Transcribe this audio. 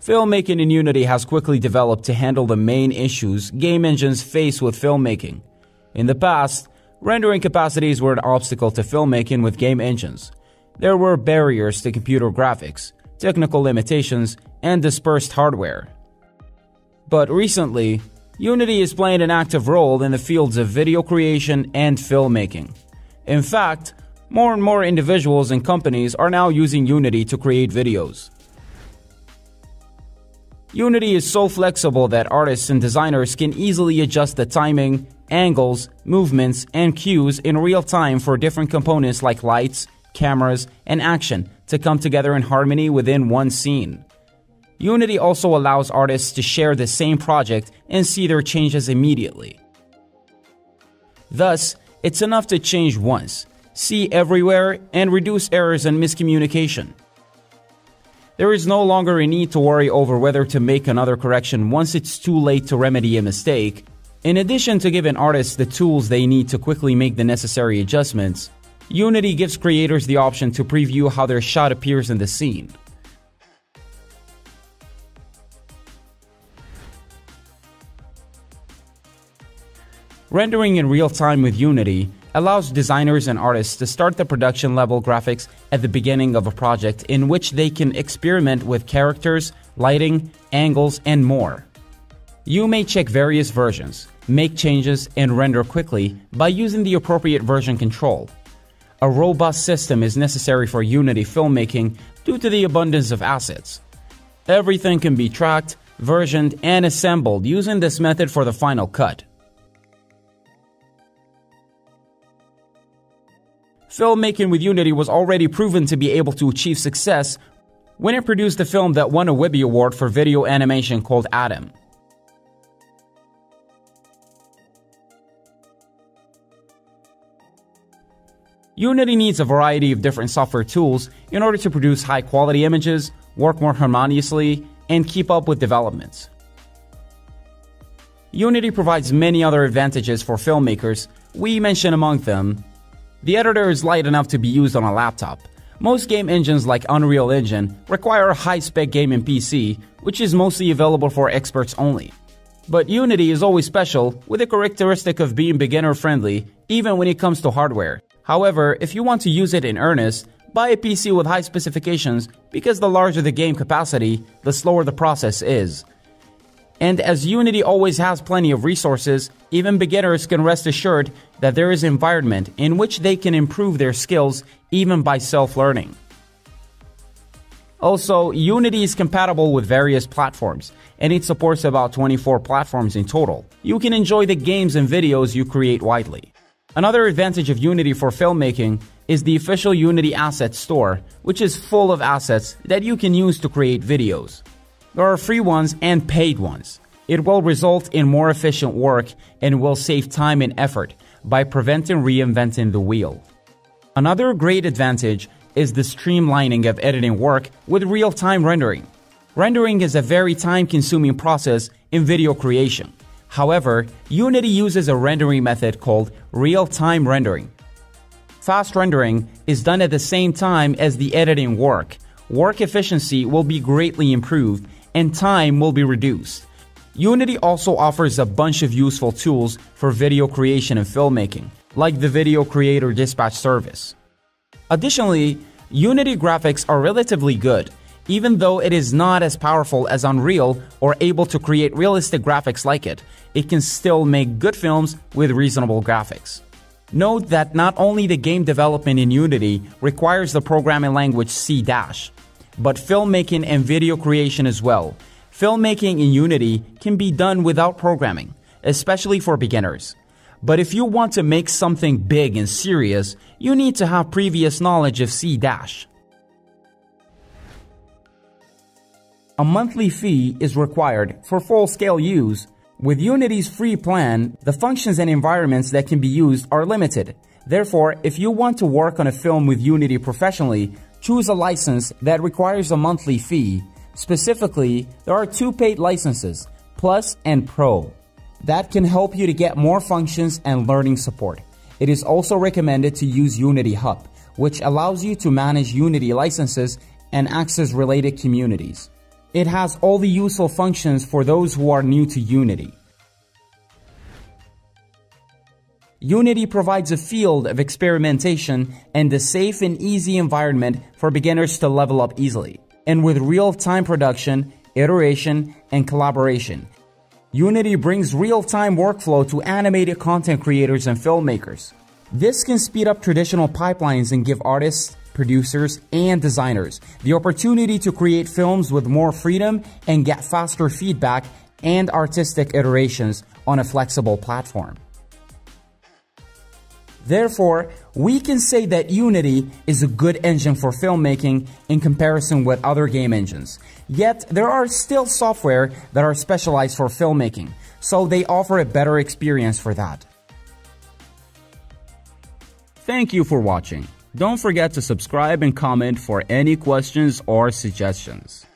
filmmaking in Unity has quickly developed to handle the main issues game engines face with filmmaking. In the past, rendering capacities were an obstacle to filmmaking with game engines. There were barriers to computer graphics, technical limitations, and dispersed hardware. But recently, Unity is playing an active role in the fields of video creation and filmmaking. In fact, more and more individuals and companies are now using Unity to create videos. Unity is so flexible that artists and designers can easily adjust the timing, angles, movements, and cues in real time for different components like lights, cameras, and action to come together in harmony within one scene. Unity also allows artists to share the same project and see their changes immediately. Thus, it's enough to change once, see everywhere, and reduce errors and miscommunication. There is no longer a need to worry over whether to make another correction once it's too late to remedy a mistake. In addition to giving artists the tools they need to quickly make the necessary adjustments, Unity gives creators the option to preview how their shot appears in the scene. Rendering in real time with Unity allows designers and artists to start the production level graphics at the beginning of a project in which they can experiment with characters, lighting, angles, and more. You may check various versions, make changes, and render quickly by using the appropriate version control. A robust system is necessary for Unity filmmaking due to the abundance of assets. Everything can be tracked, versioned, and assembled using this method for the final cut. Filmmaking with Unity was already proven to be able to achieve success when it produced a film that won a Webby Award for video animation called Adam. Unity needs a variety of different software tools in order to produce high quality images, work more harmoniously, and keep up with developments. Unity provides many other advantages for filmmakers, we mention among them the editor is light enough to be used on a laptop. Most game engines like Unreal Engine require a high-spec gaming PC, which is mostly available for experts only. But Unity is always special, with the characteristic of being beginner-friendly, even when it comes to hardware. However, if you want to use it in earnest, buy a PC with high specifications because the larger the game capacity, the slower the process is. And as Unity always has plenty of resources, even beginners can rest assured that there is environment in which they can improve their skills even by self-learning. Also, Unity is compatible with various platforms, and it supports about 24 platforms in total. You can enjoy the games and videos you create widely. Another advantage of Unity for filmmaking is the official Unity Asset Store, which is full of assets that you can use to create videos. There are free ones and paid ones. It will result in more efficient work and will save time and effort by preventing reinventing the wheel. Another great advantage is the streamlining of editing work with real-time rendering. Rendering is a very time-consuming process in video creation. However, Unity uses a rendering method called real-time rendering. Fast rendering is done at the same time as the editing work. Work efficiency will be greatly improved and time will be reduced. Unity also offers a bunch of useful tools for video creation and filmmaking, like the Video Creator Dispatch service. Additionally, Unity graphics are relatively good, even though it is not as powerful as Unreal or able to create realistic graphics like it, it can still make good films with reasonable graphics. Note that not only the game development in Unity requires the programming language C#, but filmmaking and video creation as well. Filmmaking in Unity can be done without programming, especially for beginners. But if you want to make something big and serious, you need to have previous knowledge of C#. A monthly fee is required for full-scale use. With Unity's free plan, the functions and environments that can be used are limited. Therefore, if you want to work on a film with Unity professionally, choose a license that requires a monthly fee. Specifically, there are two paid licenses, Plus and Pro, that can help you to get more functions and learning support. It is also recommended to use Unity Hub, which allows you to manage Unity licenses and access related communities. It has all the useful functions for those who are new to Unity. Unity provides a field of experimentation and a safe and easy environment for beginners to level up easily. And with real-time production, iteration, and collaboration, Unity brings real-time workflow to animated content creators and filmmakers. This can speed up traditional pipelines and give artists, producers, and designers the opportunity to create films with more freedom and get faster feedback and artistic iterations on a flexible platform. Therefore, we can say that Unity is a good engine for filmmaking in comparison with other game engines. Yet, there are still software that are specialized for filmmaking, so they offer a better experience for that. Thank you for watching. Don't forget to subscribe and comment for any questions or suggestions.